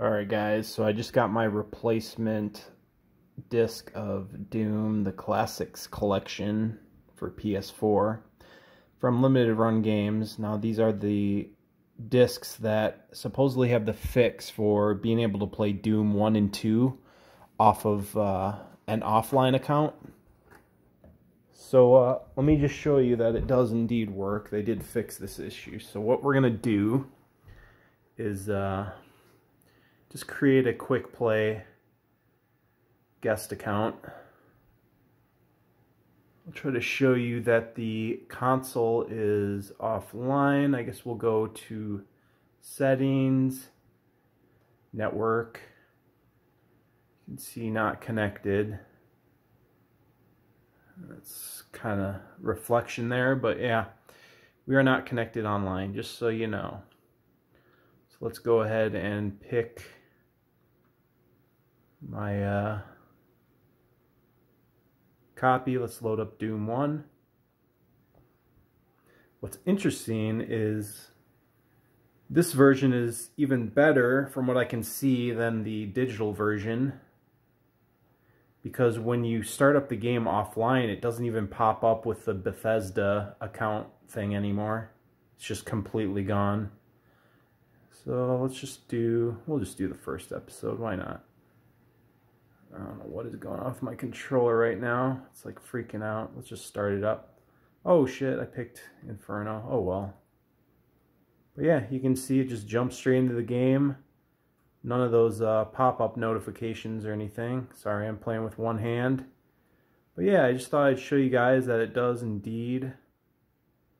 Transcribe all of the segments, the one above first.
Alright guys, so I just got my replacement disc of Doom, the Classics Collection for PS4 from Limited Run Games. Now these are the discs that supposedly have the fix for being able to play Doom 1 and 2 off of uh, an offline account. So uh, let me just show you that it does indeed work. They did fix this issue. So what we're going to do is... Uh, just create a quick play guest account. I'll try to show you that the console is offline. I guess we'll go to settings, network. You can see not connected. That's kind of reflection there, but yeah, we are not connected online, just so you know. So let's go ahead and pick my uh, copy. Let's load up Doom 1. What's interesting is this version is even better from what I can see than the digital version because when you start up the game offline it doesn't even pop up with the Bethesda account thing anymore. It's just completely gone. So let's just do, we'll just do the first episode, why not? I don't know what is going on with my controller right now. It's like freaking out. Let's just start it up. Oh shit, I picked Inferno. Oh well. But yeah, you can see it just jumps straight into the game. None of those uh, pop-up notifications or anything. Sorry, I'm playing with one hand. But yeah, I just thought I'd show you guys that it does indeed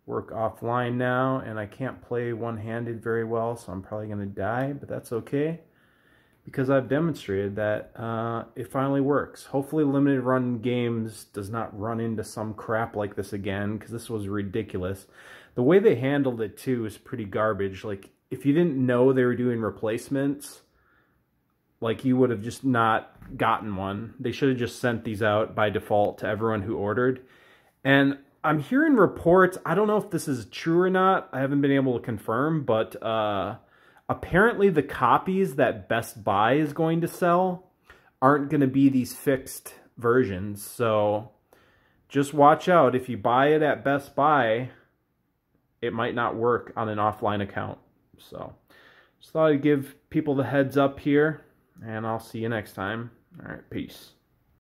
work offline now. And I can't play one-handed very well, so I'm probably going to die, but that's okay because I've demonstrated that uh, it finally works. Hopefully limited run games does not run into some crap like this again because this was ridiculous. The way they handled it too is pretty garbage. Like if you didn't know they were doing replacements, like you would have just not gotten one. They should have just sent these out by default to everyone who ordered. And I'm hearing reports, I don't know if this is true or not. I haven't been able to confirm, but uh apparently the copies that Best Buy is going to sell aren't going to be these fixed versions. So just watch out. If you buy it at Best Buy, it might not work on an offline account. So just thought I'd give people the heads up here, and I'll see you next time. All right, peace.